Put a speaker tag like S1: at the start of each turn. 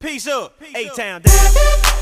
S1: Peace up, A-Town down.